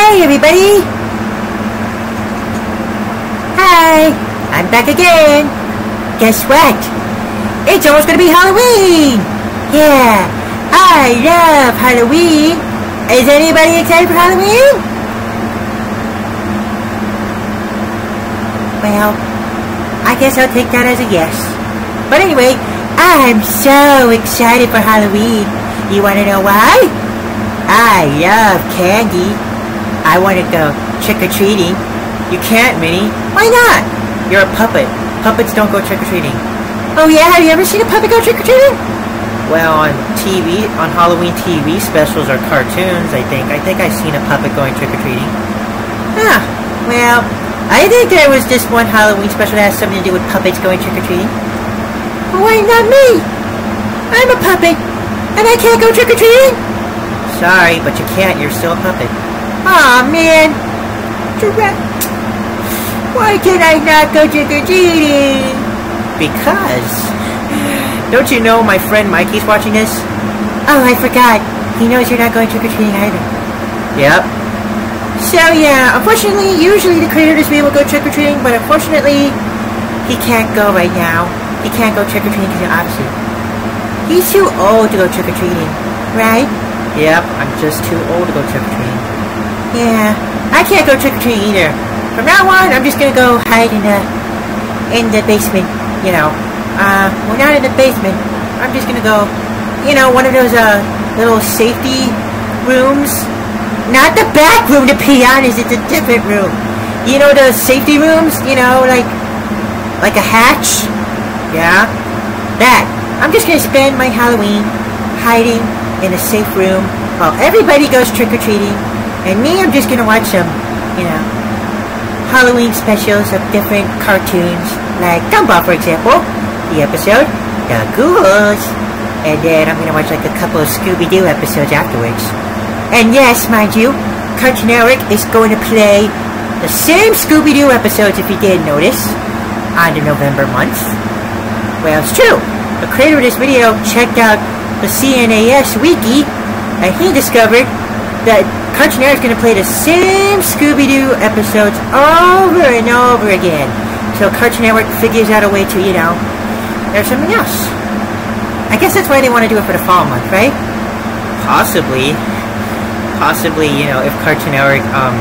Hey, everybody! Hi! I'm back again! Guess what? It's almost gonna be Halloween! Yeah! I love Halloween! Is anybody excited for Halloween? Well, I guess I'll take that as a yes. But anyway, I'm so excited for Halloween. You wanna know why? I love candy. I wanna go trick-or-treating. You can't, Minnie. Why not? You're a puppet. Puppets don't go trick-or-treating. Oh yeah? Have you ever seen a puppet go trick-or-treating? Well, on TV, on Halloween TV specials or cartoons, I think. I think I've seen a puppet going trick-or-treating. Huh. Well, I think there was just one Halloween special that has something to do with puppets going trick-or-treating. Why not me? I'm a puppet, and I can't go trick-or-treating? Sorry, but you can't. You're still a puppet. Aw, man. Direct. Why can I not go trick-or-treating? Because... Don't you know my friend Mikey's watching this? Oh, I forgot. He knows you're not going trick-or-treating either. Yep. So yeah, unfortunately, usually the creator of this video will go trick-or-treating, but unfortunately, he can't go right now. He can't go trick-or-treating because opposite. He's too old to go trick-or-treating, right? Yep, I'm just too old to go trick-or-treating. Yeah, I can't go trick-or-treating either. From now on, I'm just gonna go hide in the in the basement. You know, uh, we're not in the basement. I'm just gonna go, you know, one of those uh little safety rooms. Not the back room to pee on. Is it's a different room. You know the safety rooms. You know, like like a hatch. Yeah, that. I'm just gonna spend my Halloween hiding in a safe room while everybody goes trick or treating, and me, I'm just gonna watch some, you know, Halloween specials of different cartoons, like Gumball, for example, the episode The Ghouls, and then I'm gonna watch like a couple of Scooby-Doo episodes afterwards. And yes, mind you, Cartoon Network is going to play the same Scooby-Doo episodes, if you didn't notice, on the November month. Well, it's true. The creator of this video checked out the CNAS wiki, and he discovered that Cartoon Network is going to play the same Scooby-Doo episodes over and over again. So Cartoon Network figures out a way to, you know, there's something else. I guess that's why they want to do it for the fall month, right? Possibly. Possibly, you know, if Cartoon Network, um,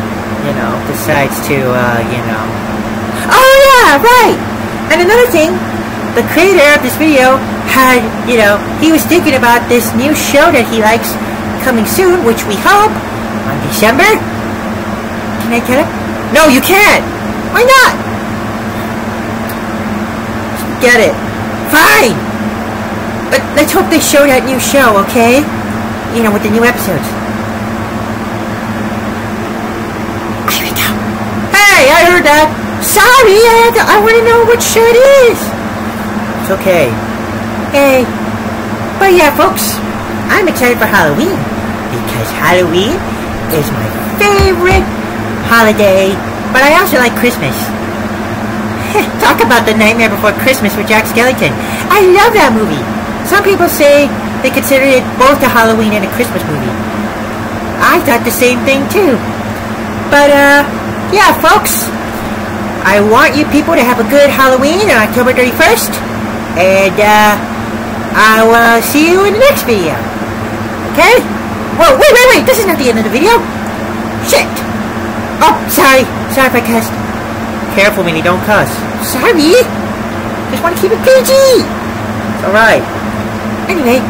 you know, decides to, uh, you know... Oh, yeah, right! And another thing, the creator of this video had, you know, he was thinking about this new show that he likes coming soon, which we hope on December. Can I get it? No, you can't. Why not? Get it. Fine. But let's hope they show that new show, okay? You know, with the new episodes. Here we go. Hey, I heard that. Sorry, I, I want to know what show it is. It's okay. Hey. But yeah, folks, I'm excited for Halloween because Halloween is my favorite holiday, but I also like Christmas. Talk about the Nightmare Before Christmas with Jack Skellington. I love that movie. Some people say they consider it both a Halloween and a Christmas movie. I thought the same thing too. But, uh, yeah, folks, I want you people to have a good Halloween on October 31st. And, uh, I will see you in the next video. Okay? Whoa, wait, wait, wait! This is not the end of the video! Shit! Oh, sorry. Sorry if I cussed. Careful, Minnie, don't cuss. Sorry! Just want to keep it PG! It's alright. Anyway,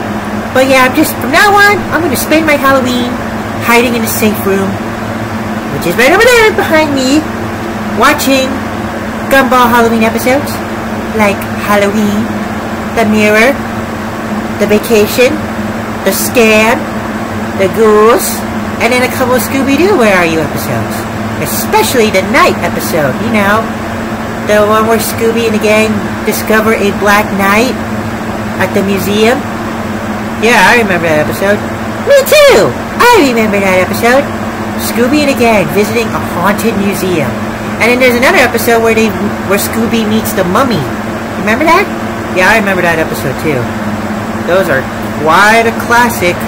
but yeah, I'm just, from now on, I'm going to spend my Halloween hiding in a safe room, which is right over there behind me, watching Gumball Halloween episodes, like Halloween, The Mirror, The Vacation, The Scam, The Ghouls, and then a couple of Scooby-Doo Where Are You episodes. Especially the night episode, you know, the one where Scooby and the gang discover a black knight at the museum. Yeah, I remember that episode. Me too! I remember that episode. Scooby and the gang visiting a haunted museum. And then there's another episode where they where Scooby meets the mummy. Remember that? Yeah, I remember that episode too. Those are quite a classic.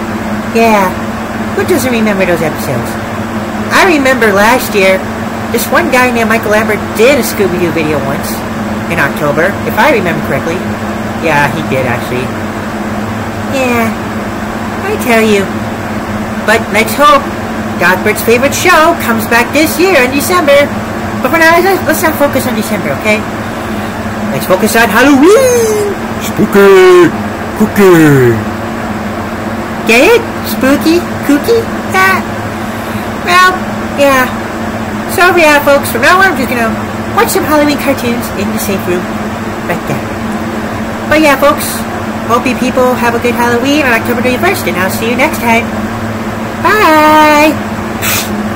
Yeah. Who doesn't remember those episodes? I remember last year, this one guy named Michael Lambert did a Scooby-Doo video once in October, if I remember correctly. Yeah, he did actually. Yeah, I tell you. But let's hope Dogbert's favorite show comes back this year in December. But for now, let's, let's not focus on December, okay? Let's focus on Halloween! Spooky! Cookie! Get it? Spooky? Kooky? Ah. Well, yeah. So yeah, folks, from now on I'm just gonna watch some Halloween cartoons in the safe room. Right there. But yeah, folks, hope you people have a good Halloween on October 21st, and I'll see you next time. Bye!